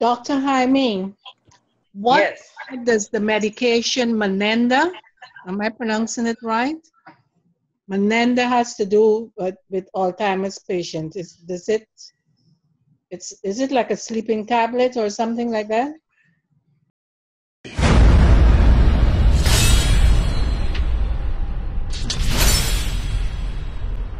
Dr. Jaime, what Yes. does the medication Menenda, am I pronouncing it right? Menenda has to do with, with Alzheimer's patients. Is, does it, it's, is it like a sleeping tablet or something like that?